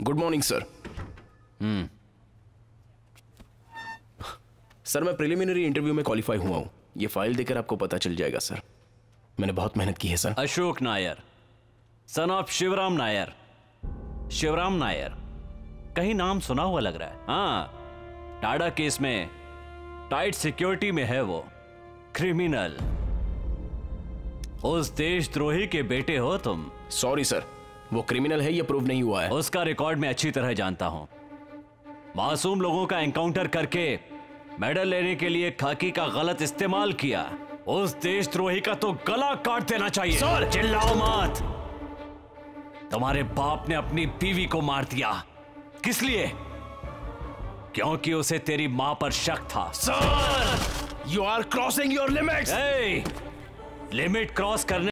Good morning sir hmm sir मैं preliminary interview में qualify हुआ हूँ। ये फ़ाइल देकर आपको पता चल जाएगा सर मैंने बहुत मेहनत की है sir Ashok Nair son of Shivram Nair Shivram Nair कहीं नाम सुना हुआ लग रहा है। हाँ टाडा केस में टाइट सिक्योरिटी में है वो। क्रिमिनल उस देशद्रोही के बेटे हो तुम। सॉरी सर वो क्रिमिनल है ये प्रूव नहीं हुआ है। उसका रिकॉर्ड मैं अच्छी तरह जानता हूँ। मासूम लोगों का एनकाउंटर करके मेडल लेने के लिए खाकी का गलत इस्तेमाल किया। उस देशद्रोही का तो गला काट देना चाहिए। सर! चिल्लाओ मत। तुम्हारे बाप ने अपनी बीवी को मार दिया। किस लिए? क्योंकि उसे तेरी माँ पर शक था। Sir you are crossing your limits limit cross करने